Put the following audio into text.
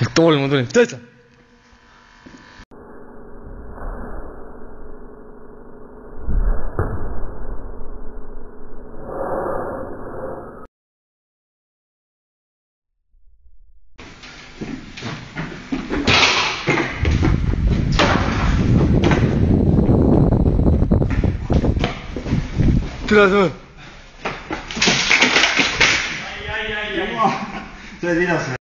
Betul betul. Tes. 들어서 저 내렸어요.